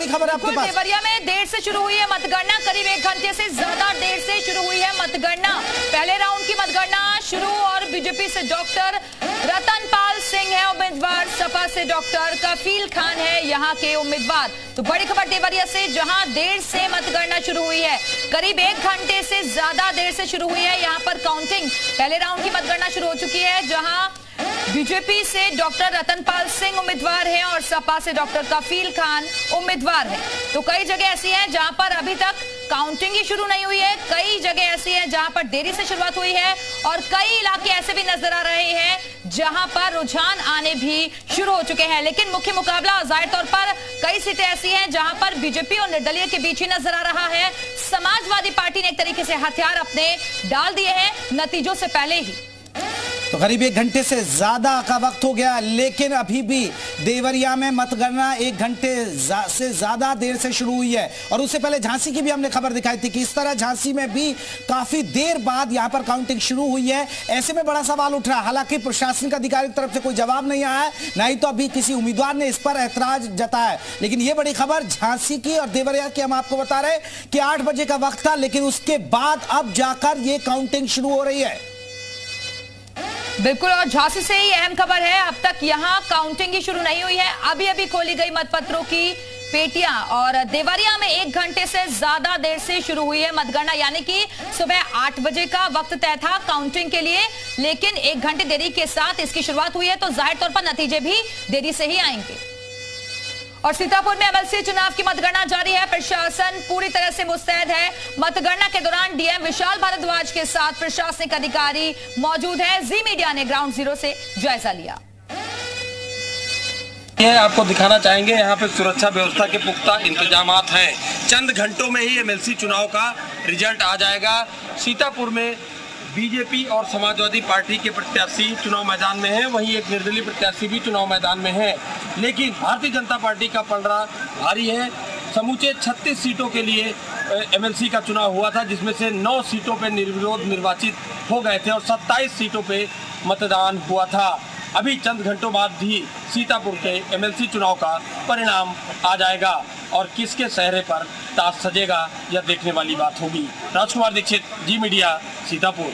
बड़ी खबर आपके पास। देवरिया में देर से शुरू हुई है मतगणना करीब एक घंटे से ज़्यादा देर से शुरू हुई है मतगणना। पहले राउंड की मतगणना शुरू और बीजेपी से डॉक्टर रतन पाल सिंह है उम्मीदवार सपा से डॉक्टर कफील खान है यहाँ के उम्मीदवार। तो बड़ी खबर देवरिया से जहाँ देर से मतगणना शुरू हुई है। करीब एक घंटे से ज़्यादा देर से शुरू हुई है यहाँ पर काउंटिंग पहले राउंड की मतगणना शुरू हो चुकी है जहाँ बीजेपी से डॉक्टर रतनपाल सिंह उम्मीदवार हैं और सपा से डॉक्टर कफील खान उम्मीदवार हैं। तो कई जगह ऐसी हैं जहाँ पर अभी तक काउंटिंग ही शुरू नहीं हुई है। कई जगह ऐसी हैं जहाँ पर देरी से शुरुआत हुई है और कई इलाके ऐसे भी नज़र आ रहे हैं जहाँ पर रुझान आने भी शुरू हो चुके हैं। लेकिन मुख्य मुकाबला ज़ाहिर तौर पर कई सीटें ऐसी हैं जहाँ पर बीजेपी और निर्दलीय के बीच ही नज़र आ रहा है। समाजवादी पार्टी ने एक तरीके से हथियार अपने डाल दिए हैं नतीजों से पहले ही। तो करीब एक घंटे से ज़्यादा का वक्त हो गया लेकिन अभी भी देवरिया में मतगणना एक घंटे जा, से ज़्यादा देर से शुरू हुई है। और उससे पहले झांसी की भी हमने खबर दिखाई थी कि इस तरह झांसी में भी काफ़ी देर बाद यहाँ पर काउंटिंग शुरू हुई है। ऐसे में बड़ा सवाल उठ रहा है हालाँकि प्रशासनिक अधिकारी की तरफ़ से कोई जवाब नहीं आया है ना ही तो अभी किसी उम्मीदवार ने इस पर ऐतराज जताया। लेकिन यह बड़ी खबर झांसी की और देवरिया की हम आपको बता रहे कि आठ बजे का वक्त था लेकिन उसके बाद अब जाकर यह काउंटिंग शुरू हो रही है। बिल्कुल, और झांसी से ही अहम खबर है। अब तक यहाँ काउंटिंग ही शुरू नहीं हुई है। अभी अभी खोली गई मतपत्रों की पेटिया, और देवरिया में एक घंटे से ज़्यादा देर से शुरू हुई है मतगणना। यानी कि सुबह आठ बजे का वक्त तय था काउंटिंग के लिए, लेकिन एक घंटे देरी के साथ इसकी शुरुआत हुई है तो ज़ाहिर तौर पर नतीजे भी देरी से ही आएँगे। और सीतापुर में एमएलसी चुनाव की मतगणना जारी है। प्रशासन पूरी तरह से मुस्तैद है। मतगणना के दौरान डीएम विशाल भारद्वाज के साथ प्रशासनिक अधिकारी मौजूद है। जी मीडिया ने ग्राउंड ज़ीरो से जायजा लिया। ये आपको दिखाना चाहेंगे, यहाँ पे सुरक्षा व्यवस्था के पुख्ता इंतज़ाम हैं। चंद घंटों में ही एमएलसी चुनाव का रिज़ल्ट आ जाएगा। सीतापुर में बीजेपी और समाजवादी पार्टी के प्रत्याशी चुनाव मैदान में हैं। वहीं एक निर्दलीय प्रत्याशी भी चुनाव मैदान में है। लेकिन भारतीय जनता पार्टी का पलड़ा भारी है। समूचे 36 सीटों के लिए एमएलसी का चुनाव हुआ था, जिसमें से 9 सीटों पर निर्विरोध निर्वाचित हो गए थे और 27 सीटों पर मतदान हुआ था। अभी चंद घंटों बाद भी सीतापुर के एमएलसी चुनाव का परिणाम आ जाएगा। और किसके चेहरे पर ताज सजेगा यह देखने वाली बात होगी। राजकुमार दीक्षित जी मीडिया सीतापुर।